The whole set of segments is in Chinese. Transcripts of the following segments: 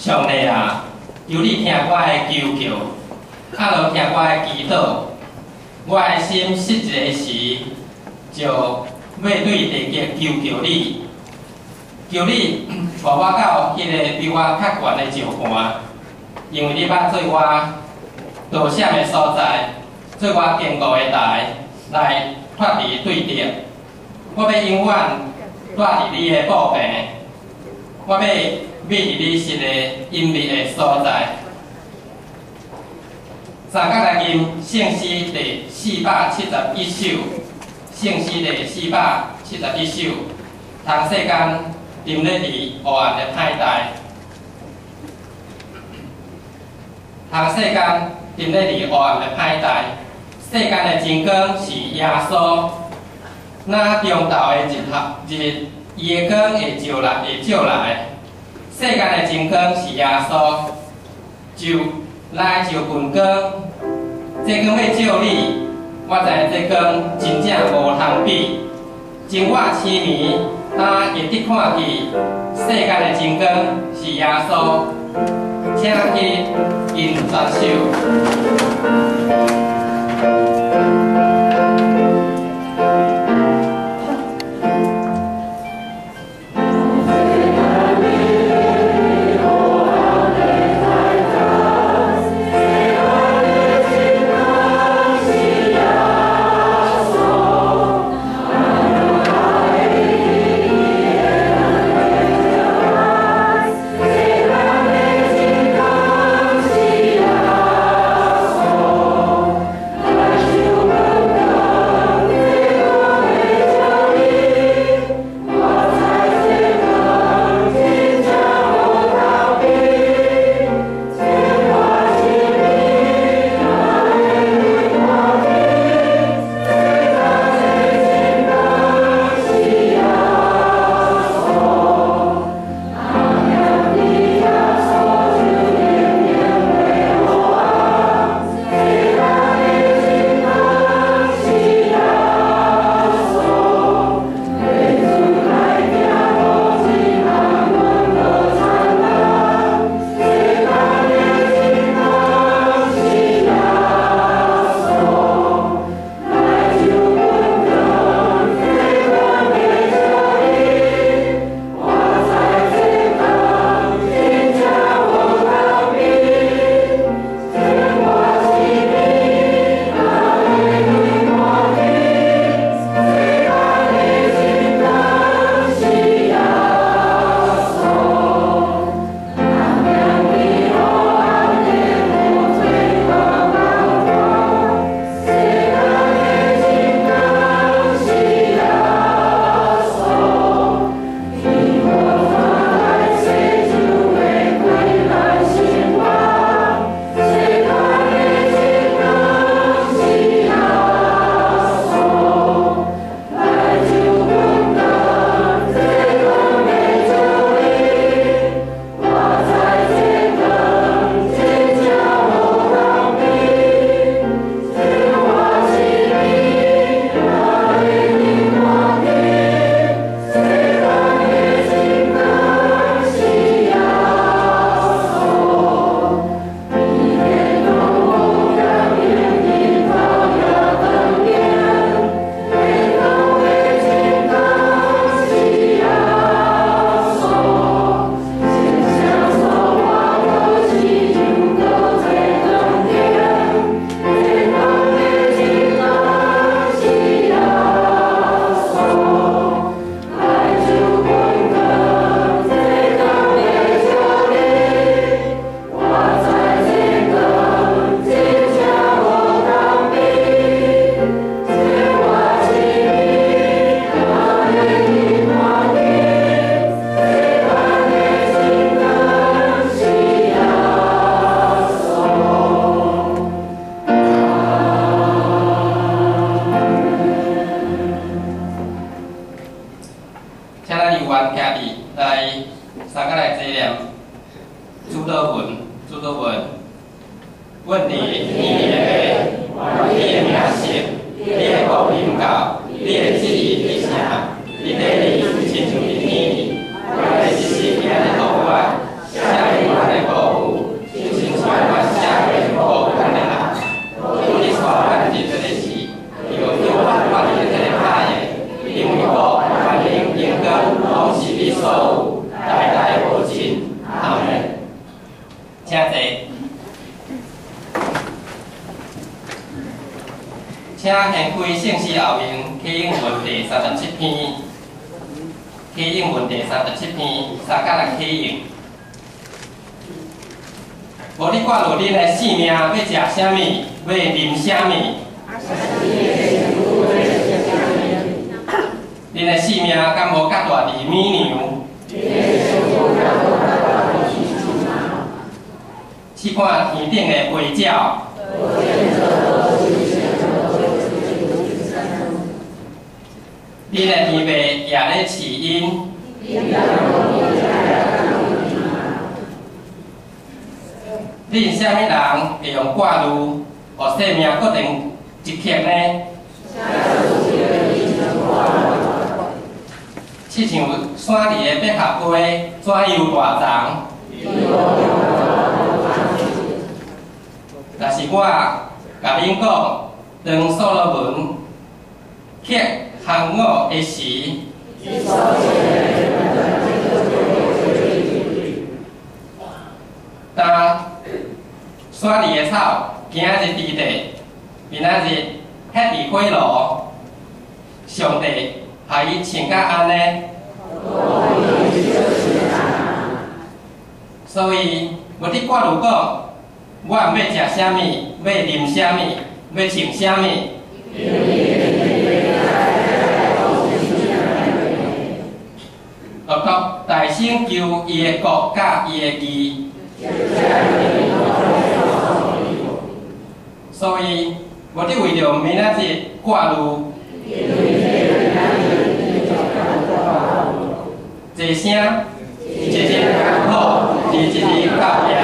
上帝啊，求你听我的求救，啊，听我的祈祷。我的心失一个时，就要对地极求求你，求你带我到迄个比我较悬的石盘，因为你捌做我道险的所在，做我坚固的台，来脱离对敌。我要永远住伫你的宝边，我要。秘伫你是个隐秘的所在。三角来吟圣诗第四百七十一首，圣诗第四百七十一首，同世间沉咧伫黑暗的歹代，同世间沉咧伫黑暗的歹代，世间的真光是耶稣，那中昼的日头日，伊的光会照来，会照来。世间的真光是耶稣，就来就分光，这光要照你，我知这光真正无通比。情我痴迷，他会得看见世间的真光是耶稣，请去因转手。Yes. 十七篇，启应文第三十七篇，三角来启应。无你看落恁的性命要食啥物，要啉啥物？恁的性命敢无甲大地绵牛？去看天顶的飞鸟。恁的天父也咧饲因。恁虾米人会用挂路，互生命决定一刻呢？亲像山里的百合花，怎样大丛？但是我甲恁讲，当所罗门刻行我的时，当。山里的草，今日地地，明仔日迄地火炉，上帝还伊穿甲安尼。所以，我伫挂如讲，我要食啥物，要啉啥物，要穿啥物。学国大声求伊的国甲伊的义。所以，我伫为着明仔日挂路，一声，一日艰苦，一日到夜。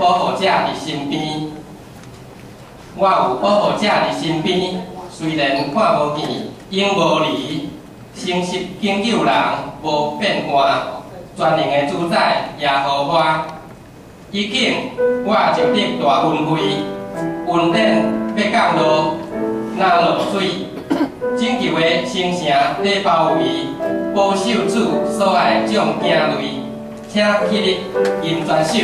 保护者伫身边，我有保护者伫身边，虽然看无见，影无离，诚实拯救人无变化，全能的主宰也和华，一境我就得大云飞，云顶八降落，那落水。整句的星成在包围，保守主所爱众惊雷，请起立，迎转手。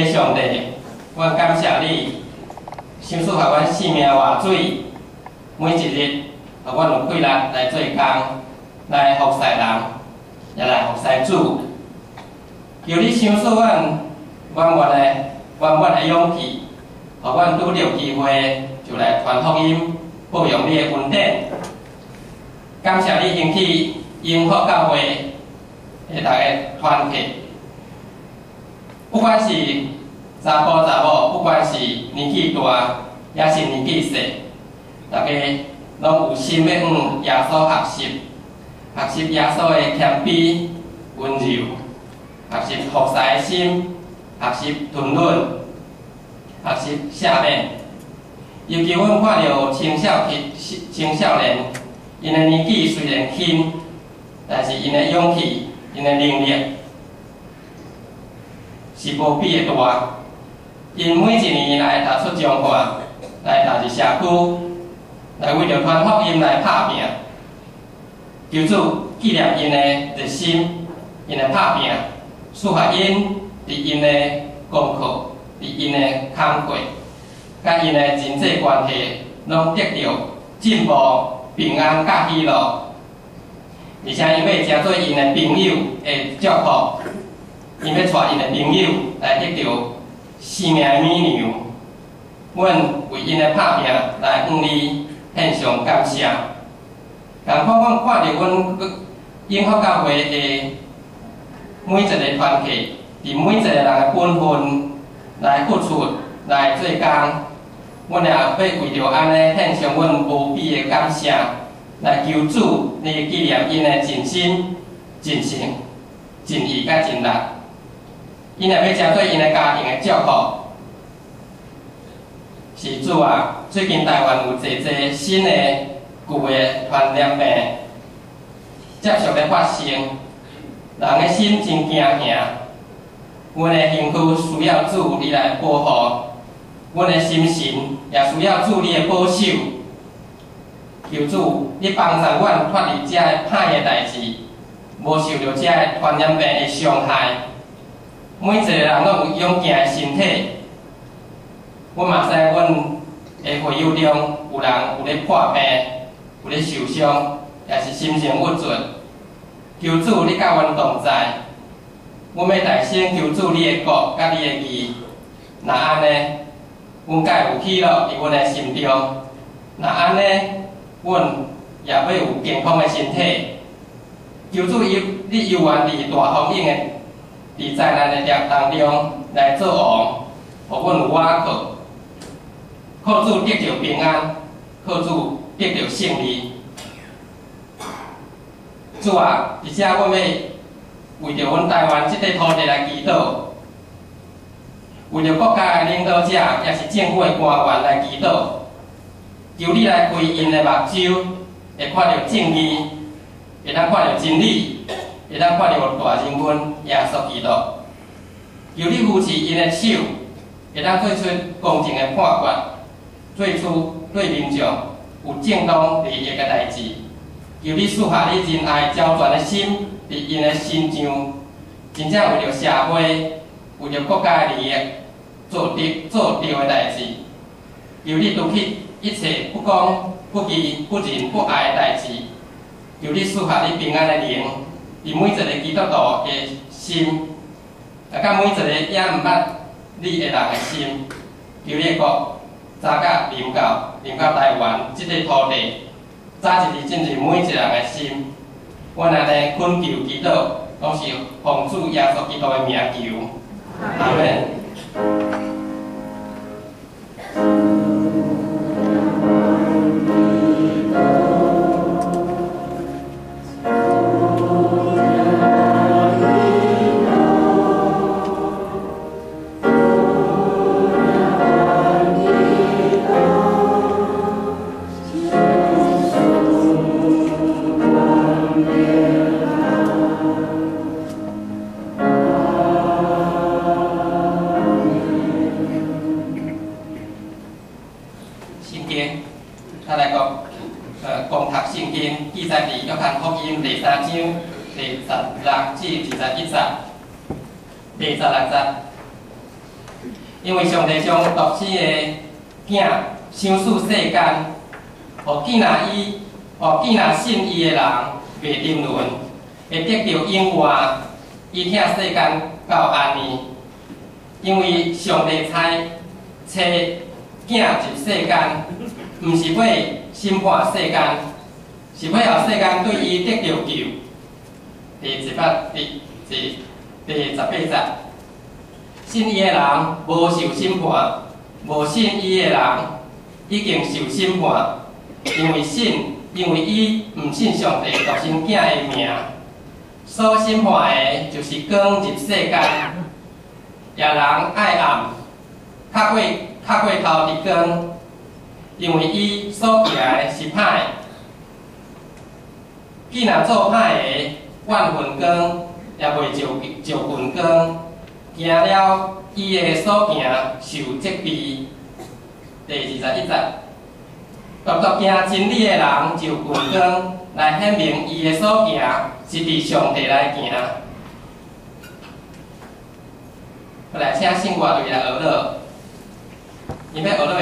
天上帝，我感谢你，想赐予阮性命活水，每一日，互阮有气力来做工，来服侍人，也来服侍主。求你想赐阮满满的、满满的勇气，互阮拄着机会就来传福音，报用你的恩典。感谢你兴起英福教会的逐个团体。不管是查甫查某，不管是年纪大，也是年纪小，大家拢有心要向耶稣学习，学习耶稣的谦卑、温柔，学习服侍的心，学习吞忍，学习赦免。尤其阮看到青少年、青少年，因的年纪虽然轻，但是因的勇气、因的能力。是无比的大，因每一年来踏出彰化，来踏入社区，来为着传福音来拍拼。求主纪念因的热心，因的拍拼，祝福因伫因的功课，伫因的工课，甲因的人际关系，拢得到进步、平安、甲喜乐。而且因要成做因的朋友的祝福。因要带因的朋友来得到生命的美牛，阮为因的拍拼来向你献上感谢。但看看看到阮英福教会的每一个团体，伫每一个人的本分来付出来做工，阮也要为着安尼献上阮无比的感谢，来求主来纪念因的尽心、尽诚、尽意甲尽力。因也要针对因的家庭的照顾。是主啊，最近台湾有侪侪新的旧的传染病接续咧发生，人的心真惊吓。阮的身躯需要主你来保护，阮的心神也需要主你的保守。求主，你帮助阮脱离遮个歹的代志，无受到遮个传染病的伤害。每一个人拢有勇健的身体，我嘛知阮的会友中有人有咧破病，有咧受伤，也是心情郁卒。求主你甲阮同在，阮要大声求主你的国甲你的义。若安尼，阮才有喜乐伫阮的心中。若安尼，阮也要有健康的身体。求主你你犹原伫大风影的。伫灾难的当当中来做王，互阮有瓦靠，靠主得到平安，靠主得到胜利。主啊，而且阮要为着阮台湾即块土地来祈祷，为着国家的领导者也是政府的官员来祈祷，求你来开因的目睭，会看到正义，会当看到真理。会当看到大人物耶稣基督，由你扶持因的手，会当做出公正的判决，做出对民众有正当利益的代志。由你赐下你仁爱交全的心，伫因的心上，真正为着社会、为着国家的利益做对做对的代志。由你除去一切不公、不义、不仁、不爱的代志。由你赐下你平安的灵。伫每一个基督徒的心，啊，甲每一个也毋捌你的人的心，求你国早甲临到临到台湾即个土地，早一日进入每一个人的心。我安尼恳求祈祷，拢是奉主耶稣基督的名求，阿门。将独生的囝相赐世间，互既然伊，互既然信伊的人袂沉沦，会得到永活，伊听世间到安尼。因为上帝猜找囝入世间，毋是要审判世间，是要互世间对伊得到救。第十八、第第第十八节，信伊的人无受审判，无信伊的人已经受审判，因为信，因为伊毋信上帝独生囝的名，所审判的就是光入世间。也人爱暗，较过较过头伫光，因为伊所行的是歹。既然做歹的，万分光也袂照照分光，行了伊的所行受责备。第二十一节，独独行真理的人就分光，来显明伊的所行是伫上帝来行。来，请信我对来学乐，因为学乐。